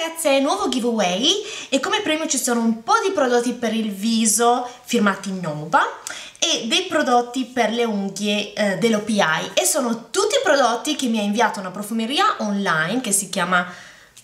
ragazze, nuovo giveaway e come premio ci sono un po' di prodotti per il viso firmati Nova e dei prodotti per le unghie eh, dell'OPI e sono tutti prodotti che mi ha inviato una profumeria online che si chiama,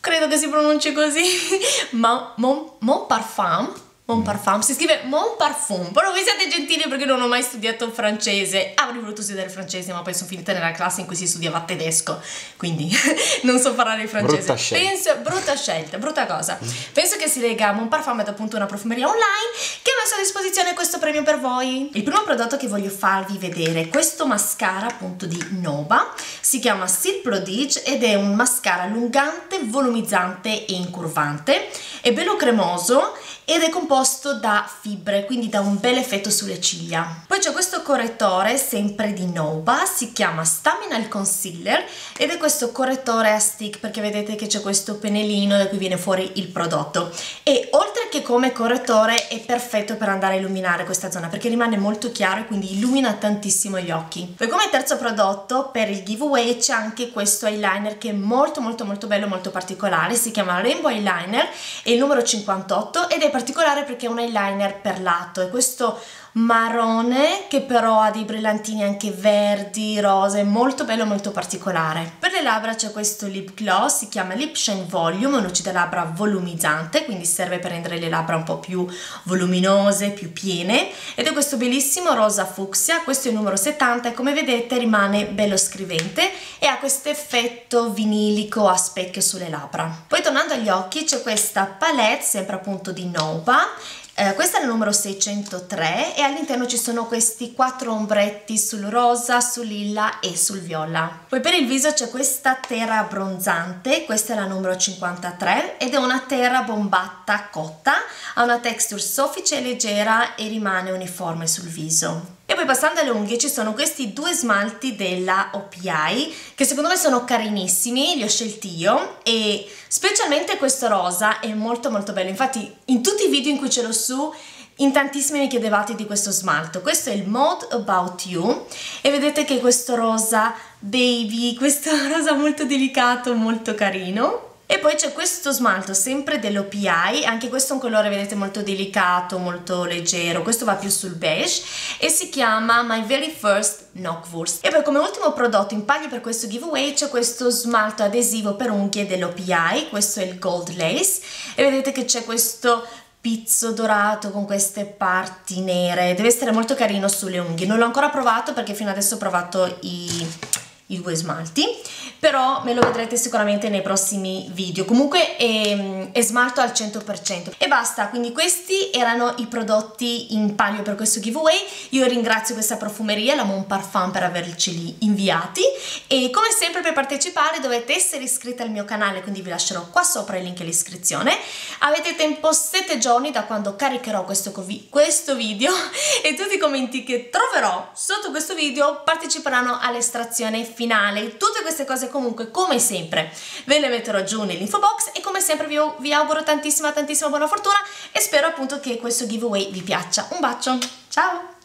credo che si pronunci così, Mon, Mon, Mon Parfum Mon Parfum, si scrive Mon Parfum, però voi siete gentili perché non ho mai studiato francese, avrei voluto studiare francese ma poi sono finita nella classe in cui si studiava tedesco, quindi non so parlare il francese. Brutta scelta. Penso, brutta scelta, brutta cosa. Penso che si lega a Mon Parfum ed appunto una profumeria online che ha messo a disposizione questo premio per voi. Il primo prodotto che voglio farvi vedere è questo mascara appunto di Nova, si chiama Steel Prodige ed è un mascara allungante, volumizzante e incurvante, è bello cremoso ed è composto da fibre, quindi dà un bel effetto sulle ciglia. Poi c'è questo correttore sempre di Nova, si chiama Stamina Concealer ed è questo correttore a stick perché vedete che c'è questo pennellino da cui viene fuori il prodotto e oltre che come correttore è perfetto per andare a illuminare questa zona perché rimane molto chiaro e quindi illumina tantissimo gli occhi. Poi come terzo prodotto per il giveaway c'è anche questo eyeliner che è molto molto molto bello, molto particolare, si chiama Rainbow Eyeliner, è il numero 58 ed è particolare perché è un eyeliner perlato e questo marrone che però ha dei brillantini anche verdi, rose, molto bello, molto particolare. Per le labbra c'è questo lip gloss, si chiama Lip Shine Volume, un labbra volumizzante, quindi serve per rendere le labbra un po' più voluminose, più piene ed è questo bellissimo rosa fucsia, questo è il numero 70 e come vedete rimane bello scrivente e ha questo effetto vinilico a specchio sulle labbra. Poi tornando agli occhi c'è questa palette sempre appunto di Nova eh, questa è la numero 603 e all'interno ci sono questi quattro ombretti sul rosa, sul lilla e sul viola. Poi per il viso c'è questa terra abbronzante, questa è la numero 53 ed è una terra bombatta cotta, ha una texture soffice e leggera e rimane uniforme sul viso. Poi passando alle unghie ci sono questi due smalti della OPI che secondo me sono carinissimi, li ho scelti io e specialmente questo rosa è molto molto bello, infatti in tutti i video in cui ce l'ho su in tantissimi mi chiedevate di questo smalto, questo è il Mode About You e vedete che questo rosa baby, questo rosa molto delicato, molto carino e poi c'è questo smalto sempre dell'OPI, anche questo è un colore vedete molto delicato, molto leggero, questo va più sul beige e si chiama My Very First Knockwurst. E poi come ultimo prodotto in paglia per questo giveaway c'è questo smalto adesivo per unghie dell'OPI, questo è il Gold Lace e vedete che c'è questo pizzo dorato con queste parti nere, deve essere molto carino sulle unghie, non l'ho ancora provato perché fino adesso ho provato i, i due smalti però me lo vedrete sicuramente nei prossimi video. Comunque è, è smalto al 100% e basta quindi questi erano i prodotti in palio per questo giveaway. Io ringrazio questa profumeria la Mon Parfum per averceli inviati. E come sempre per partecipare dovete essere iscritti al mio canale quindi vi lascerò qua sopra il link all'iscrizione avete tempo 7 giorni da quando caricherò questo, questo video. E tutti i commenti che troverò sotto questo video parteciperanno all'estrazione finale. Tutte queste cose comunque come sempre ve le metterò giù nell'info box e come sempre vi, vi auguro tantissima tantissima buona fortuna e spero appunto che questo giveaway vi piaccia. Un bacio, ciao!